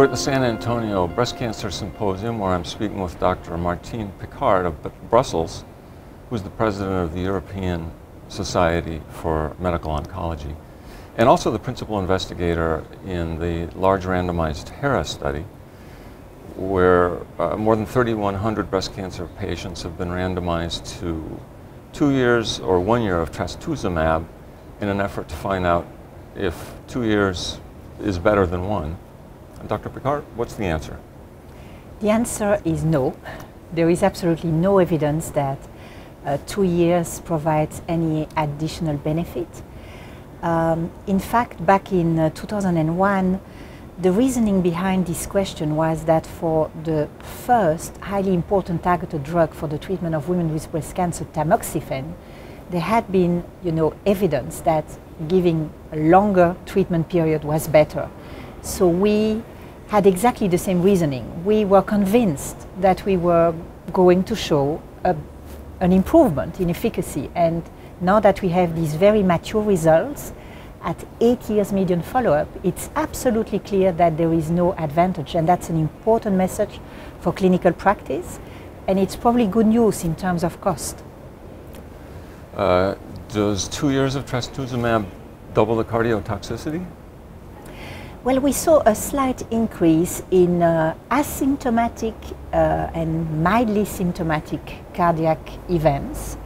We're at the San Antonio Breast Cancer Symposium where I'm speaking with Dr. Martine Piccart of Brussels, who's the president of the European Society for Medical Oncology, and also the principal investigator in the large randomized HERA study, where uh, more than 3,100 breast cancer patients have been randomized to two years or one year of trastuzumab in an effort to find out if two years is better than one. Dr. Piccart, what's the answer? The answer is no. There is absolutely no evidence that uh, two years provides any additional benefit. Um, in fact, back in uh, 2001, the reasoning behind this question was that for the first highly important targeted drug for the treatment of women with breast cancer, tamoxifen, there had been you know, evidence that giving a longer treatment period was better. So we had exactly the same reasoning. We were convinced that we were going to show a, an improvement in efficacy. And now that we have these very mature results, at eight years median follow-up, it's absolutely clear that there is no advantage. And that's an important message for clinical practice. And it's probably good news in terms of cost. Uh, does two years of trastuzumab double the cardiotoxicity? Well, we saw a slight increase in uh, asymptomatic uh, and mildly symptomatic cardiac events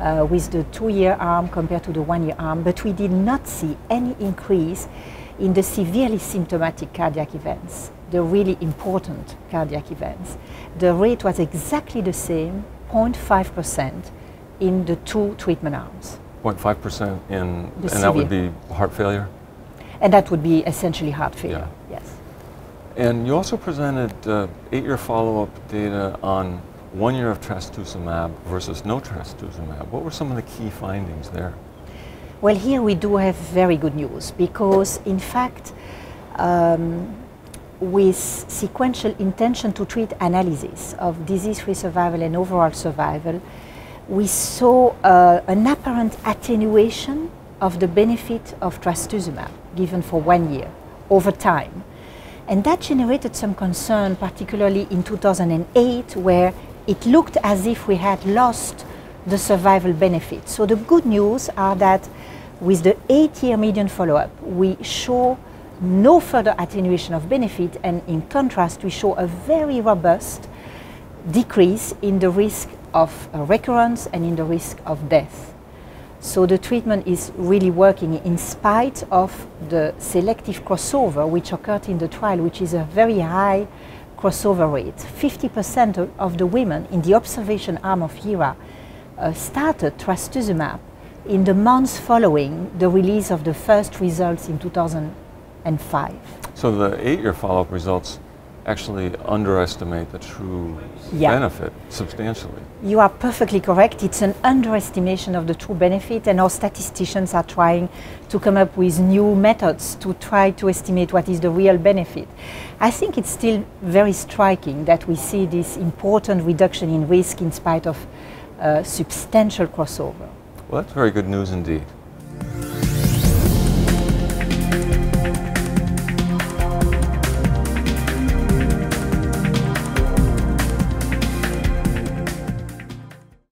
uh, with the two-year arm compared to the one-year arm, but we did not see any increase in the severely symptomatic cardiac events, the really important cardiac events. The rate was exactly the same, 0.5% in the two treatment arms. 0.5% in, and that would be heart failure? And that would be essentially heart failure, yeah. yes. And you also presented uh, eight-year follow-up data on one year of trastuzumab versus no trastuzumab. What were some of the key findings there? Well, here we do have very good news because, in fact, um, with sequential intention to treat analysis of disease-free survival and overall survival, we saw uh, an apparent attenuation of the benefit of trastuzumab given for one year over time. And that generated some concern, particularly in 2008, where it looked as if we had lost the survival benefit. So the good news are that with the eight-year median follow-up, we show no further attenuation of benefit, and in contrast, we show a very robust decrease in the risk of recurrence and in the risk of death. So the treatment is really working in spite of the selective crossover which occurred in the trial, which is a very high crossover rate. 50% of the women in the observation arm of HERA uh, started trastuzumab in the months following the release of the first results in 2005. So the eight-year follow-up results actually underestimate the true yeah. benefit substantially. You are perfectly correct. It's an underestimation of the true benefit, and our statisticians are trying to come up with new methods to try to estimate what is the real benefit. I think it's still very striking that we see this important reduction in risk in spite of uh, substantial crossover. Well, that's very good news indeed.